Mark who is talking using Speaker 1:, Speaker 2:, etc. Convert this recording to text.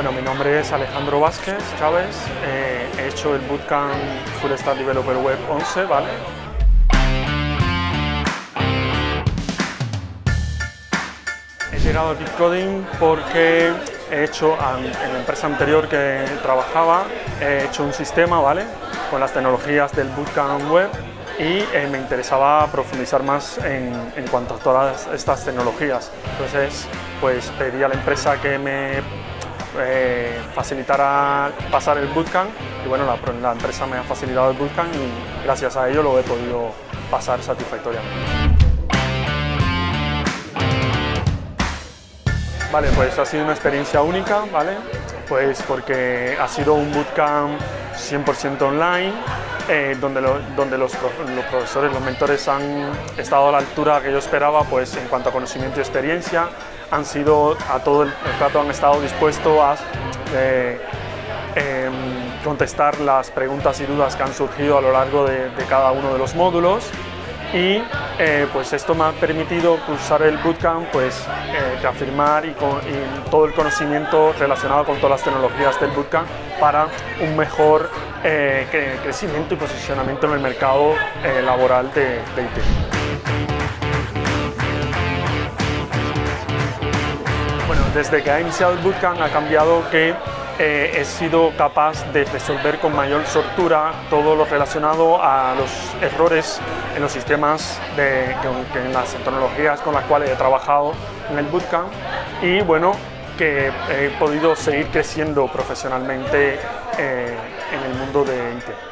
Speaker 1: Bueno, mi nombre es Alejandro Vázquez Chávez, eh, he hecho el Bootcamp Full Stack Developer Web 11, ¿vale? He llegado al Bitcoding porque he hecho, en la empresa anterior que trabajaba, he hecho un sistema, ¿vale? Con las tecnologías del Bootcamp Web y eh, me interesaba profundizar más en, en, cuanto a todas estas tecnologías. Entonces, pues pedí a la empresa que me eh, facilitara pasar el bootcamp y bueno, la, empresa me ha facilitado el bootcamp y gracias a ello lo he podido pasar satisfactoriamente. Vale, pues ha sido una experiencia única, ¿vale? Pues porque ha sido un bootcamp 100% online, eh, donde, lo, donde los, los, profesores, los mentores han estado a la altura que yo esperaba pues, en cuanto a conocimiento y experiencia, han sido a todo el, rato han estado dispuestos a eh, eh, contestar las preguntas y dudas que han surgido a lo largo de, cada uno de los módulos y eh, pues esto me ha permitido cursar el bootcamp, pues eh, reafirmar y, con, todo el conocimiento relacionado con todas las tecnologías del bootcamp para un mejor crecimiento y posicionamiento en el mercado laboral de IT. Desde que ha iniciado el bootcamp ha cambiado que eh, he sido capaz de resolver con mayor soltura todo lo relacionado a los errores en los sistemas, de, en las tecnologías con las cuales he trabajado en el bootcamp y bueno, que he podido seguir creciendo profesionalmente eh, en el mundo de IT.